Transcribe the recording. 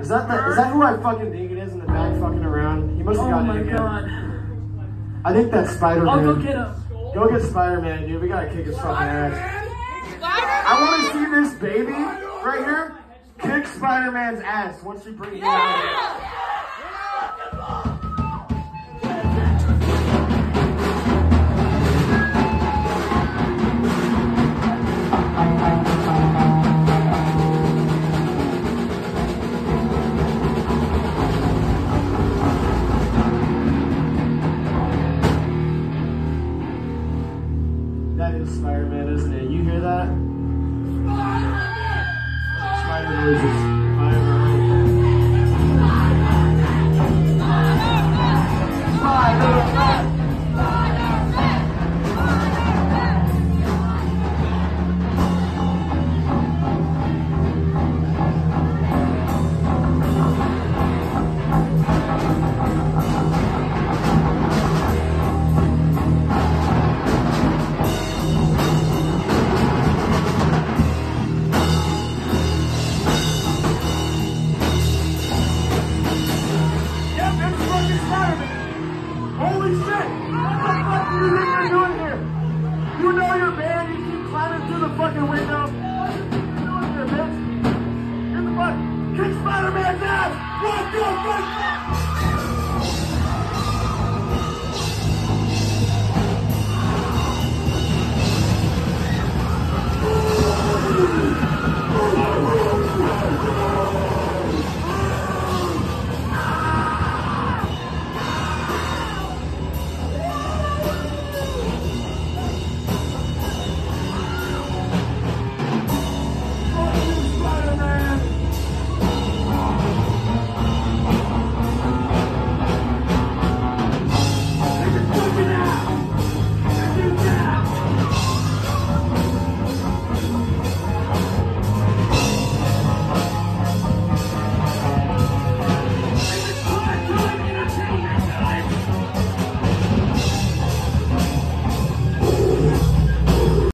Is that the, is that who I fucking think it is in the back fucking around? He must have Oh gotten my it again. god. I think that's Spider-Man. I'll go get him. Go get Spider-Man, dude. We gotta kick his fucking ass. I want to see this baby right here kick Spider-Man's ass once you bring him out. That is Spider-Man, isn't it? You hear that? Spider noises. Shit! What the fuck do you think you're doing here? You know your band, you keep climbing through the fucking window. What are you doing here, bitch? Get the fuck, kick Spider-Man's ass! What the fuck?